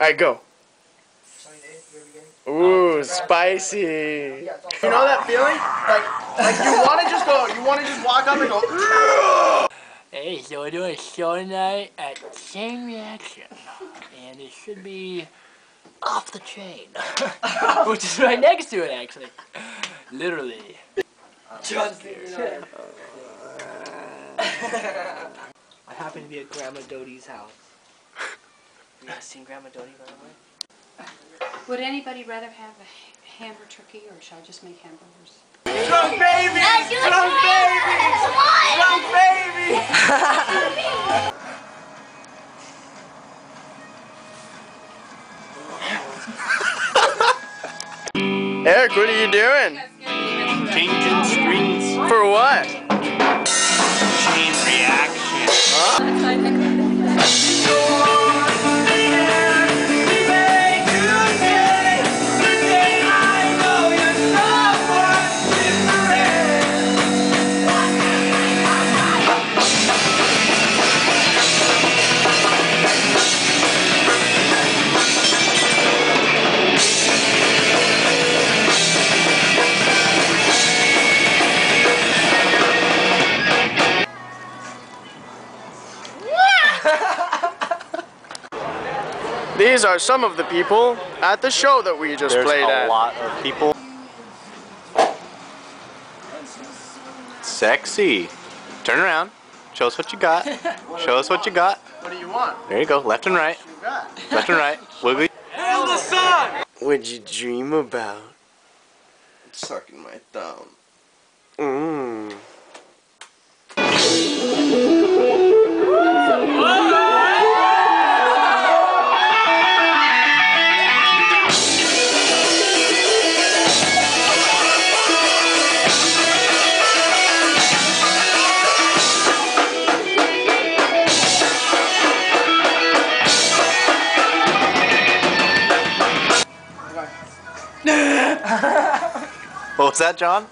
Alright, go. Ooh, spicy. You know that feeling? Like, like you want to just go, you want to just walk up and go, Hey, so we're doing a show tonight at Chain Reaction. And it should be off the chain. Which is right next to it, actually. Literally. Just I happen to be at Grandma Dodie's house. You guys seen Grandma Dodie, by the way? Would anybody rather have a ha- ham or turkey, or should I just make hamburgers? drunk baby, drunk baby, drunk baby. Aric, what are you doing? Changing These are some of the people at the show that we just There's played a lot of people. Sexy. Turn around. Show us what you got. Show us what you got. What do you want? There you go. Left and right. Left and right. Wiggly. What'd you dream about? Sucking my thumb. Mmm. What was that, John?